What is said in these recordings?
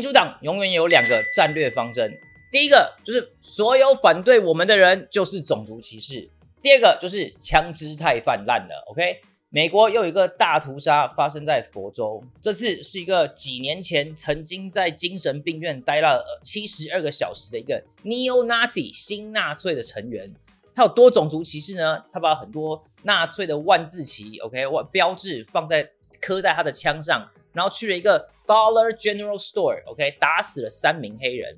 民主党永远有两个战略方针，第一个就是所有反对我们的人就是种族歧视，第二个就是枪支太泛滥了。OK，美国又有一个大屠杀发生在佛州，这次是一个几年前曾经在精神病院待了七十二个小时的一个 neo-Nazi 新纳粹的成员。他有多种族歧视呢？他把很多纳粹的万字旗，OK，我标志放在刻在他的枪上，然后去了一个 Dollar General Store，OK，打死了三名黑人，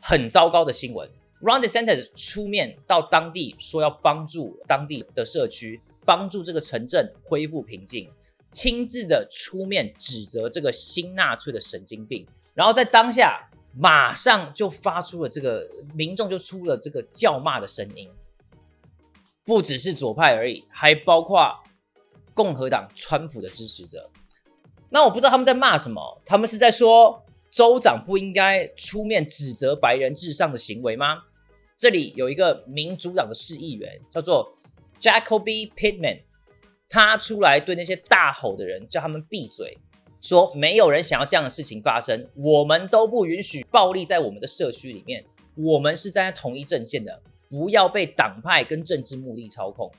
很糟糕的新闻。Ron DeSantis 出面到当地说要帮助当地的社区，帮助这个城镇恢复平静，亲自的出面指责这个新纳粹的神经病，然后在当下。马上就发出了这个民众就出了这个叫骂的声音，不只是左派而已，还包括共和党川普的支持者。那我不知道他们在骂什么，他们是在说州长不应该出面指责白人至上的行为吗？这里有一个民主党的市议员叫做 Jacoby Pittman，他出来对那些大吼的人叫他们闭嘴。说没有人想要这样的事情发生，我们都不允许暴力在我们的社区里面。我们是站在同一阵线的，不要被党派跟政治目的操控。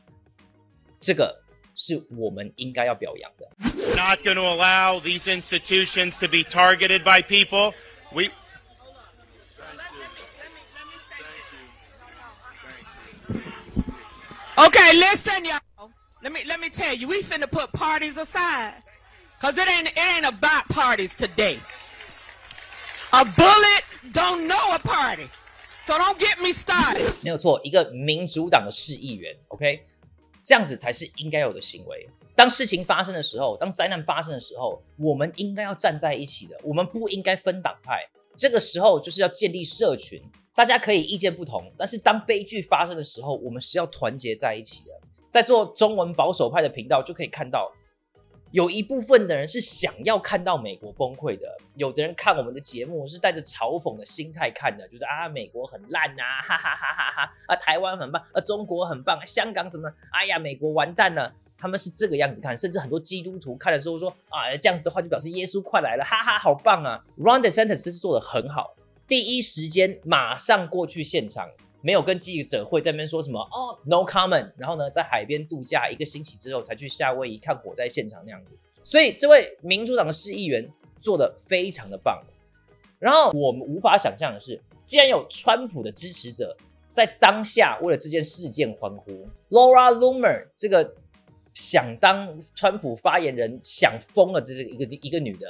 这个是我们应该要表扬的。Not going to allow these institutions to be targeted by people. We. Okay, listen, y'all. Let me let me tell you, we finna put parties aside. Cause it ain't it ain't about parties today. A bullet don't know a party, so don't get me started. 没有错，一个民主党的市议员，OK，这样子才是应该有的行为。 当事情发生的时候，当灾难发生的时候，我们应该要站在一起的，我们不应该分党派。这个时候就是要建立社群，大家可以意见不同，但是当悲剧发生的时候，我们是要团结在一起的。在做中文保守派的频道就可以看到。有一部分的人是想要看到美国崩溃的，有的人看我们的节目是带着嘲讽的心态看的，就是啊，美国很烂呐，哈哈哈哈哈啊，台湾很棒，啊，中国很棒，香港什么，哎呀，美国完蛋了，他们是这个样子看，甚至很多基督徒看的时候说啊，这样子的话就表示耶稣快来了，哈哈，好棒啊！Ron DeSantis 是做的很好，第一时间马上过去现场。没有跟记者会在那边说什么哦，no comment。然后呢，在海边度假一个星期之后，才去夏威夷看火灾现场那样子。所以这位民主党的市议员做的非常的棒。然后我们无法想象的是，既然有川普的支持者在当下为了这件事件欢呼，Laura Loomer 这个想当川普发言人想疯了这是一个一个女的，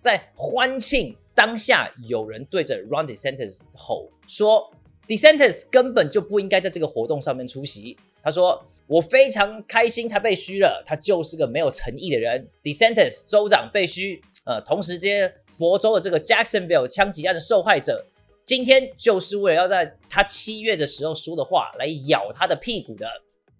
在欢庆当下，有人对着 Ron DeSantis 吼说。DeSantis 根本就不应该在这个活动上面出席。他说：“我非常开心他被虚了，他就是个没有诚意的人。”DeSantis 州长被虚，呃，同时这些佛州的这个 Jacksonville 枪击案的受害者，今天就是为了要在他七月的时候说的话来咬他的屁股的。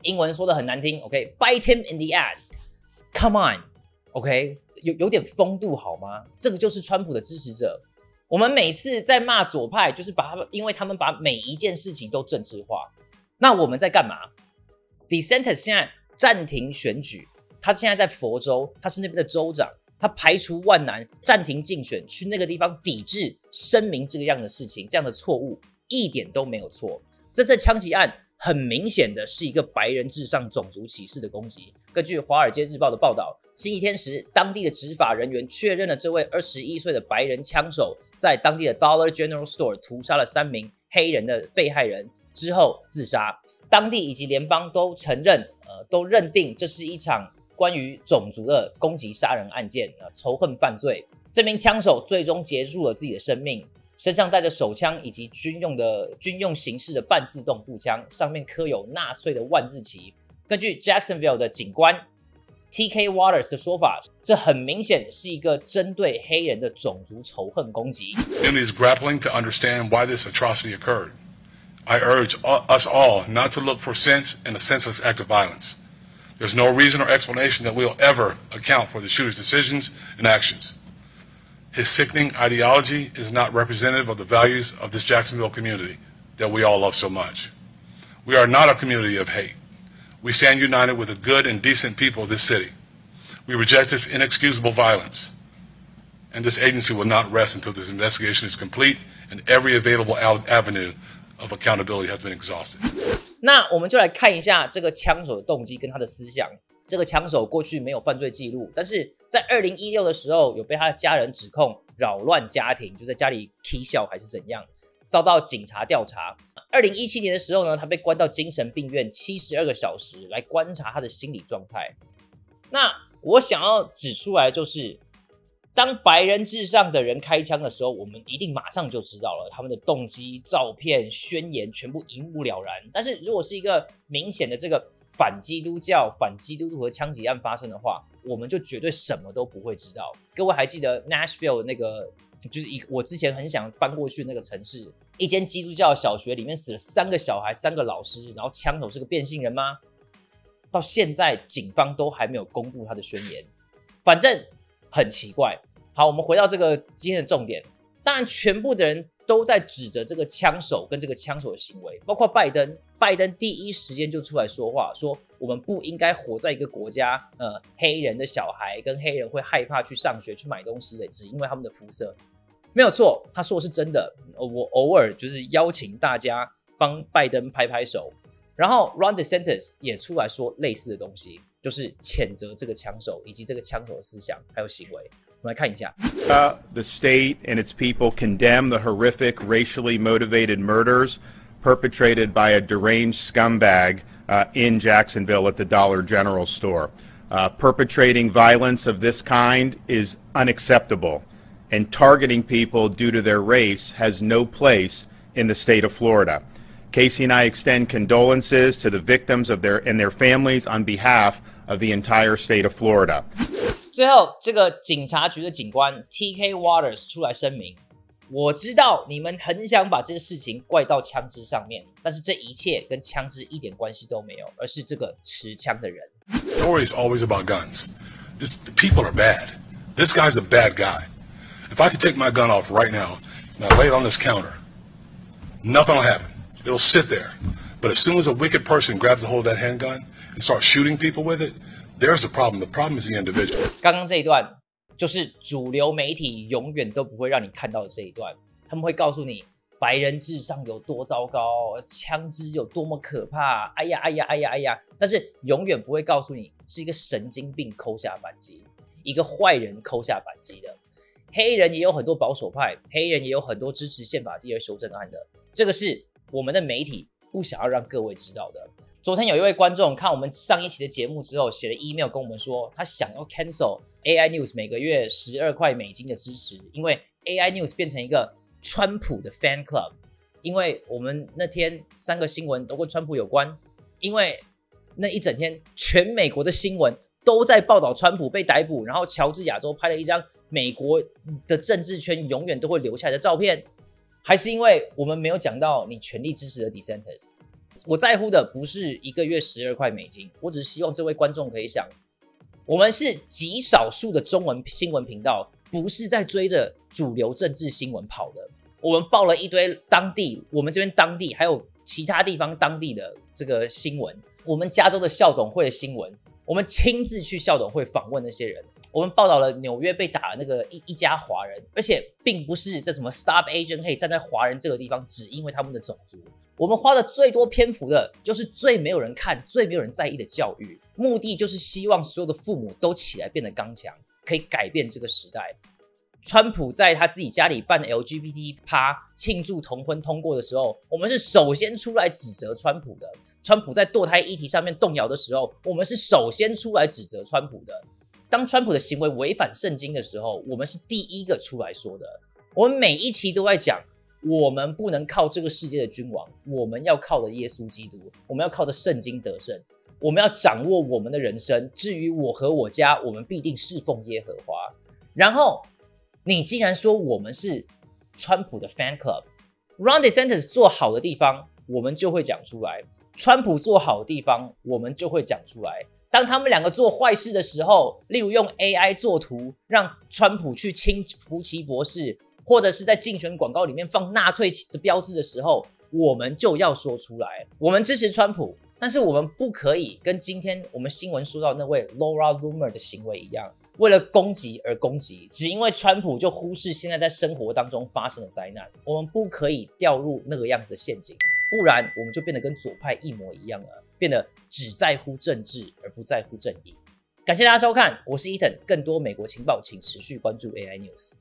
英文说的很难听，OK，bite him in the ass，come on，OK，有有点风度好吗？这个就是川普的支持者。我们每次在骂左派，就是把他们，因为他们把每一件事情都政治化。那我们在干嘛？DeSantis 现在暂停选举，他现在在佛州，他是那边的州长，他排除万难暂停竞选，去那个地方抵制声明这个样的事情，这样的错误一点都没有错。这次枪击案很明显的是一个白人至上种族歧视的攻击。根据《华尔街日报》的报道。星期天时，当地的执法人员确认了这位二十一岁的白人枪手在当地的 Dollar General Store 屠杀了三名黑人的被害人之后自杀。当地以及联邦都承认，呃，都认定这是一场关于种族的攻击杀人案件，呃，仇恨犯罪。这名枪手最终结束了自己的生命，身上带着手枪以及军用的军用形式的半自动步枪，上面刻有纳粹的万字旗。根据 Jacksonville 的警官。T.K. Waters 的说法，这很明显是一个针对黑人的种族仇恨攻击。Community is grappling to understand why this atrocity occurred. I urge us all not to look for sense in a senseless act of violence. There's no reason or explanation that we'll ever account for the shooter's decisions and actions. His sickening ideology is not representative of the values of this Jacksonville community that we all love so much. We are not a community of hate. We stand united with the good and decent people of this city. We reject this inexcusable violence. and this agency will not rest until this investigation is complete and every available av- avenue of accountability has been exhausted. 那我们就来看一下这个枪手的动机跟他的思想。 这个枪手过去没有犯罪记录，但是在二零一六的时候有被他的家人指控扰乱家庭，就在家里踢笑还是怎样，遭到警察调查。二零一七年的时候呢，他被关到精神病院七十二个小时来观察他的心理状态。那我想要指出来就是，当白人至上的人开枪的时候，我们一定马上就知道了他们的动机、照片、宣言全部一目了然。但是如果是一个明显的这个反基督教、反基督徒和枪击案发生的话，我们就绝对什么都不会知道。各位还记得 Nashville 那个，就是一我之前很想搬过去那个城市，一间基督教小学里面死了三个小孩、三个老师，然后枪手是个变性人吗？到现在警方都还没有公布他的宣言，反正很奇怪。好，我们回到这个今天的重点，当然全部的人。都在指责这个枪手跟这个枪手的行为，包括拜登。拜登第一时间就出来说话，说我们不应该活在一个国家，呃，黑人的小孩跟黑人会害怕去上学、去买东西的，只因为他们的肤色。没有错，他说的是真的。我偶尔就是邀请大家帮拜登拍拍手，然后 Ron DeSantis 也出来说类似的东西，就是谴责这个枪手以及这个枪手的思想还有行为。我们来看一下。Uh, the state and its people condemn the horrific racially motivated murders perpetrated by a deranged scumbag uh, in Jacksonville at the Dollar General store. Uh, perpetrating violence of this kind is unacceptable, and targeting people due to their race has no place in the state of Florida. Casey and I extend condolences to the victims of their and their families on behalf of the entire state of Florida. 最后，这个警察局的警官 T.K. Waters 出来声明：“我知道你们很想把这个事情怪到枪支上面，但是这一切跟枪支一点关系都没有，而是这个持枪的人。” Story is always about guns. This, the people are bad. This guy's a bad guy. If I could take my gun off right now and I lay it on this counter, nothing will happen. It'll sit there. But as soon as a wicked person grabs a hold of that handgun and starts shooting people with it, There's the problem. The problem is the individual. 刚刚这一段就是主流媒体永远都不会让你看到的这一段。他们会告诉你白人至上有多糟糕，枪支有多么可怕。哎呀，哎呀，哎呀，哎呀！但是永远不会告诉你是一个神经病抠下扳机，一个坏人抠下扳机的。黑人也有很多保守派，黑人也有很多支持宪法第二修正案的。这个是我们的媒体不想要让各位知道的。昨天有一位观众看我们上一期的节目之后，写了 email 跟我们说，他想要 cancel AI News 每个月十二块美金的支持，因为 AI News 变成一个川普的 fan club。因为我们那天三个新闻都跟川普有关，因为那一整天全美国的新闻都在报道川普被逮捕，然后乔治亚州拍了一张美国的政治圈永远都会留下来的照片，还是因为我们没有讲到你全力支持的 d e s e n t e r s。我在乎的不是一个月十二块美金，我只是希望这位观众可以想，我们是极少数的中文新闻频道，不是在追着主流政治新闻跑的。我们报了一堆当地，我们这边当地还有其他地方当地的这个新闻，我们加州的校董会的新闻，我们亲自去校董会访问那些人，我们报道了纽约被打的那个一一家华人，而且并不是这什么 Stop Asian 可以站在华人这个地方，只因为他们的种族。我们花的最多篇幅的，就是最没有人看、最没有人在意的教育，目的就是希望所有的父母都起来变得刚强，可以改变这个时代。川普在他自己家里办 LGBT 趴庆祝同婚通过的时候，我们是首先出来指责川普的。川普在堕胎议题上面动摇的时候，我们是首先出来指责川普的。当川普的行为违反圣经的时候，我们是第一个出来说的。我们每一期都在讲。我们不能靠这个世界的君王，我们要靠的耶稣基督，我们要靠的圣经得胜，我们要掌握我们的人生。至于我和我家，我们必定侍奉耶和华。然后，你既然说我们是川普的 fan club，Ron DeSantis 做好的地方，我们就会讲出来；川普做好的地方，我们就会讲出来。当他们两个做坏事的时候，例如用 AI 作图，让川普去亲福奇博士。或者是在竞选广告里面放纳粹的标志的时候，我们就要说出来，我们支持川普，但是我们不可以跟今天我们新闻说到那位 Laura Loomer 的行为一样，为了攻击而攻击，只因为川普就忽视现在在生活当中发生的灾难。我们不可以掉入那个样子的陷阱，不然我们就变得跟左派一模一样了，变得只在乎政治而不在乎正义。感谢大家收看，我是伊藤，更多美国情报请持续关注 AI News。